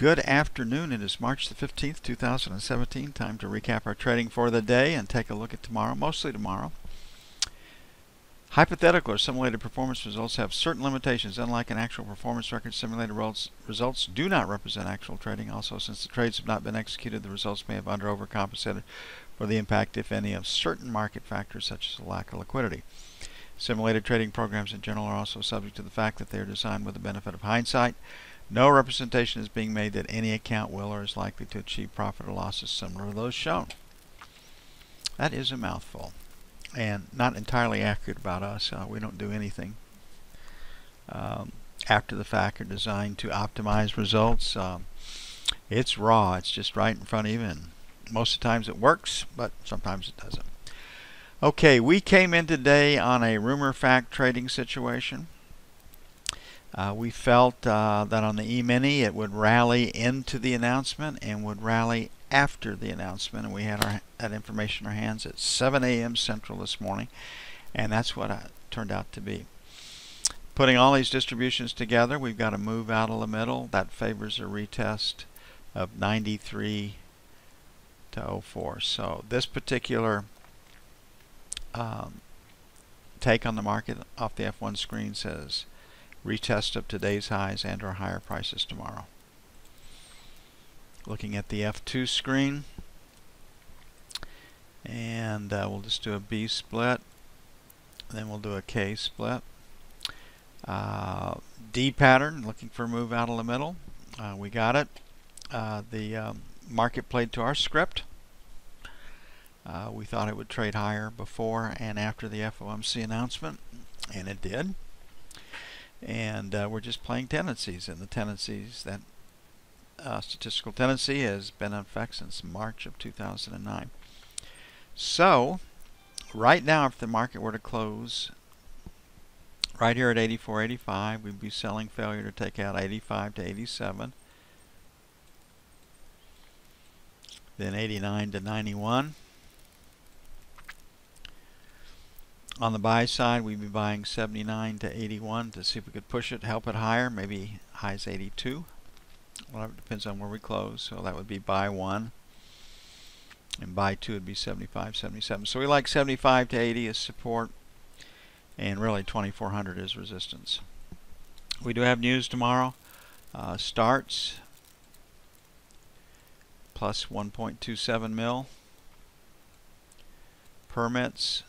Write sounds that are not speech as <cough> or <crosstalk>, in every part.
Good afternoon. It is March the 15th, 2017. Time to recap our trading for the day and take a look at tomorrow, mostly tomorrow. Hypothetical or simulated performance results have certain limitations. Unlike an actual performance record, simulated results do not represent actual trading. Also, since the trades have not been executed, the results may have under overcompensated for the impact, if any, of certain market factors such as a lack of liquidity. Simulated trading programs in general are also subject to the fact that they are designed with the benefit of hindsight. No representation is being made that any account will or is likely to achieve profit or losses similar to those shown. That is a mouthful and not entirely accurate about us. Uh, we don't do anything um, after the fact or designed to optimize results. Um, it's raw. It's just right in front of you and most of the times it works, but sometimes it doesn't. Okay, we came in today on a rumor fact trading situation. Uh, we felt uh, that on the E-mini it would rally into the announcement and would rally after the announcement and we had our, that information in our hands at 7 a.m. Central this morning and that's what it turned out to be. Putting all these distributions together we've got a move out of the middle that favors a retest of 93 to 04. So this particular um, take on the market off the F1 screen says retest of today's highs and or higher prices tomorrow. Looking at the F2 screen and uh, we'll just do a B split then we'll do a K split. Uh, D pattern looking for a move out of the middle. Uh, we got it. Uh, the um, market played to our script. Uh, we thought it would trade higher before and after the FOMC announcement and it did and uh, we're just playing tendencies and the tendencies that uh, statistical tendency has been in effect since March of 2009 so right now if the market were to close right here at 84.85 we'd be selling failure to take out 85 to 87 then 89 to 91 On the buy side, we'd be buying 79 to 81 to see if we could push it, help it higher, maybe highs 82. Well, it depends on where we close. So that would be buy 1. And buy 2 would be 75, 77. So we like 75 to 80 as support. And really 2400 is resistance. We do have news tomorrow. Uh, starts plus 1.27 mil. Permits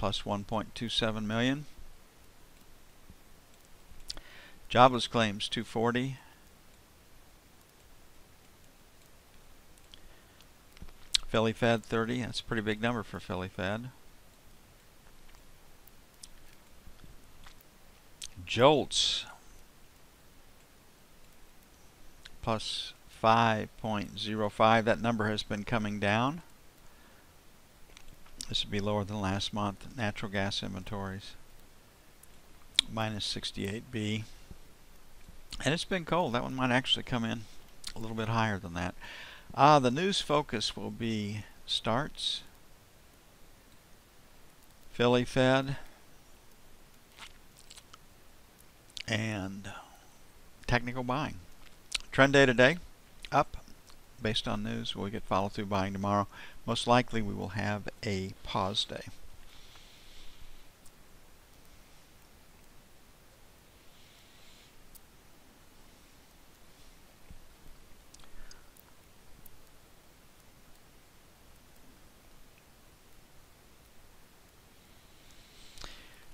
plus 1.27 million. Jobless claims 240. Philly Fed 30. That's a pretty big number for Philly Fed. Jolts plus 5.05. That number has been coming down. This would be lower than last month. Natural gas inventories minus 68B. And it's been cold. That one might actually come in a little bit higher than that. Uh, the news focus will be starts, Philly Fed, and technical buying. Trend day today, up based on news. We'll get follow through buying tomorrow. Most likely we will have a pause day.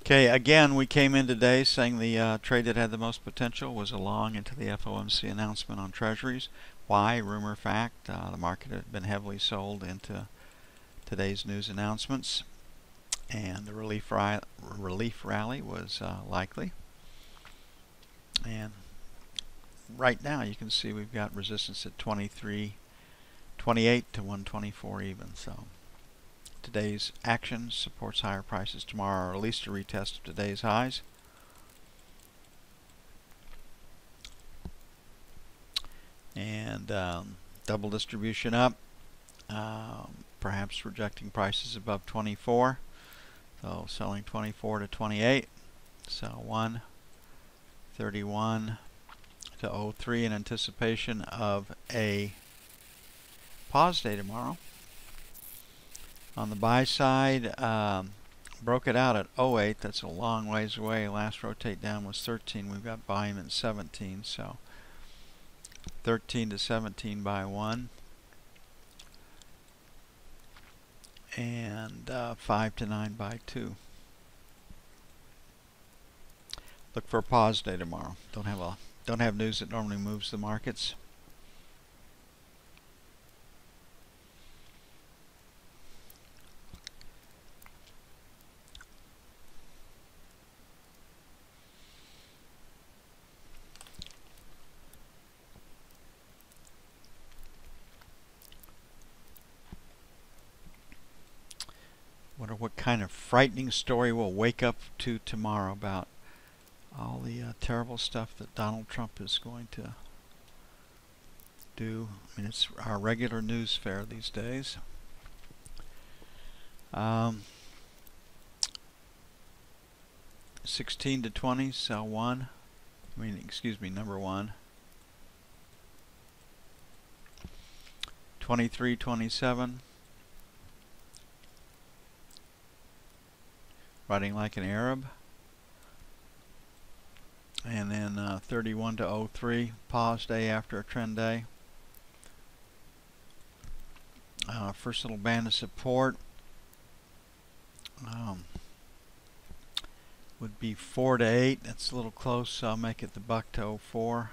Okay, again, we came in today saying the uh, trade that had the most potential was a long into the FOMC announcement on treasuries. Why? Rumor fact. Uh, the market had been heavily sold into today's news announcements, and the relief, ri relief rally was uh, likely. And right now, you can see we've got resistance at 23, 28 to 124 even. So today's action supports higher prices tomorrow, or at least a retest of today's highs. And um, double distribution up um, perhaps rejecting prices above 24 so selling 24 to 28 so 1 31 to 03 in anticipation of a pause day tomorrow. On the buy side, um, broke it out at 08. That's a long ways away. Last rotate down was 13. We've got volume at 17. So 13 to 17 buy 1. And uh, 5 to 9 buy 2. Look for a pause day tomorrow. Don't have a don't have news that normally moves the markets. Wonder what kind of frightening story we'll wake up to tomorrow about all the uh, terrible stuff that Donald Trump is going to do. I mean, it's our regular news fare these days. Um, 16 to 20, sell 1. I mean, excuse me, number 1. 23, 27. Writing like an Arab. And then uh, 31 to 03 pause day after a trend day. Uh, first little band of support um, would be 4 to 8 that's a little close so I'll make it the buck to 04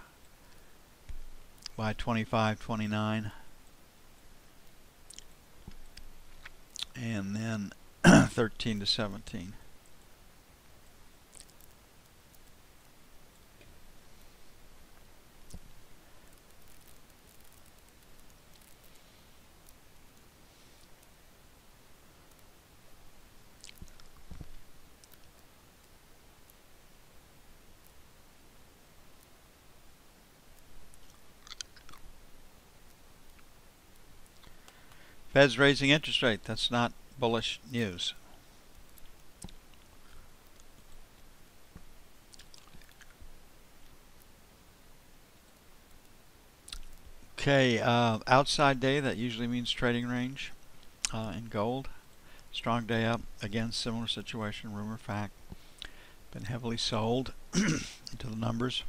by 25 29 and then <clears throat> 13 to 17 Fed's raising interest rate. That's not bullish news. Okay, uh, outside day, that usually means trading range uh, in gold. Strong day up. Again, similar situation, rumor fact. Been heavily sold <clears throat> into the numbers.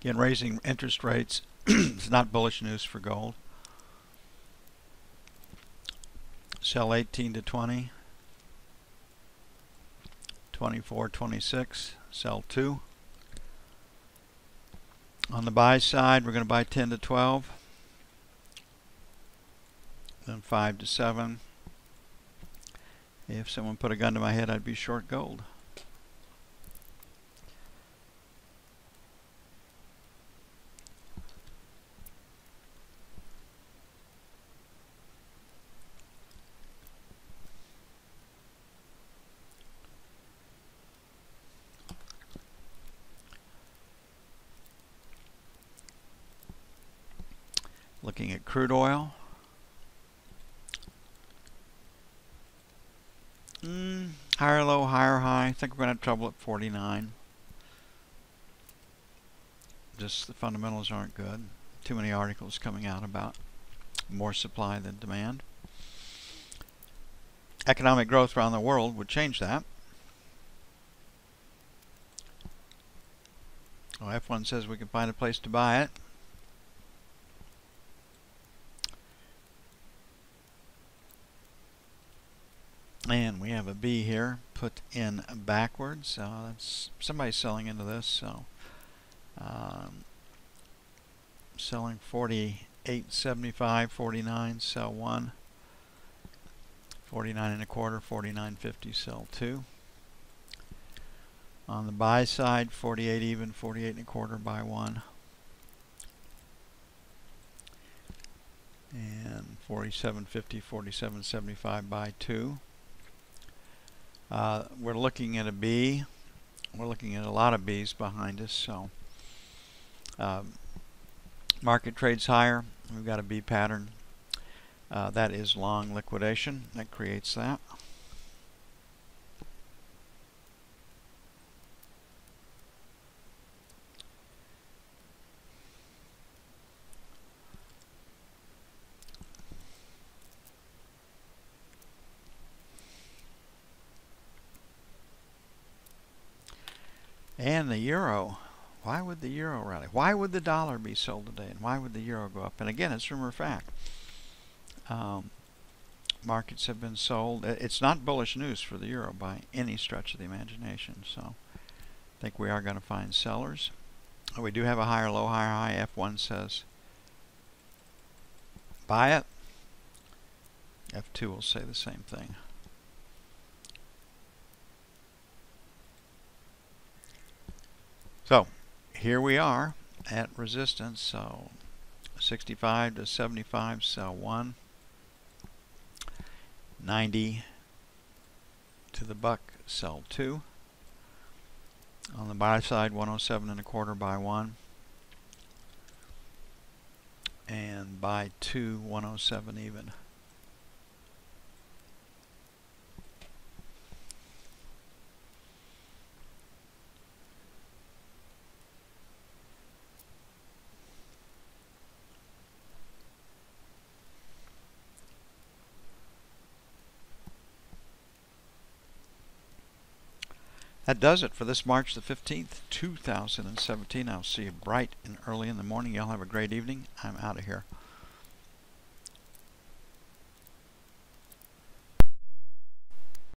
Again, raising interest rates <clears throat> is not bullish news for gold. Sell 18 to 20. 24, 26. Sell 2. On the buy side, we're going to buy 10 to 12. Then 5 to 7. If someone put a gun to my head, I'd be short gold. Looking at crude oil. Mm, higher low, higher high. I think we're going to have trouble at 49. Just the fundamentals aren't good. Too many articles coming out about more supply than demand. Economic growth around the world would change that. Well, F1 says we can find a place to buy it. And we have a B here put in backwards. Uh, somebody's selling into this, so um, selling 48.75, 49, sell one. 49 and a quarter, 49.50, sell two. On the buy side, 48 even, 48 and a quarter, buy one. And 47.50, 47.75, buy two. Uh, we're looking at a B. We're looking at a lot of bees behind us. So um, market trades higher. We've got a B pattern. Uh, that is long liquidation. That creates that. And the euro. Why would the euro rally? Why would the dollar be sold today? And why would the euro go up? And again, it's rumor fact. Um, markets have been sold. It's not bullish news for the euro by any stretch of the imagination. So I think we are going to find sellers. We do have a higher low, higher high. F1 says buy it. F2 will say the same thing. So here we are at resistance. So 65 to 75, sell 1. 90 to the buck, sell 2. On the buy side, 107 and a quarter, buy 1. And buy 2, 107 even. That does it for this March the 15th, 2017. I'll see you bright and early in the morning. Y'all have a great evening. I'm out of here.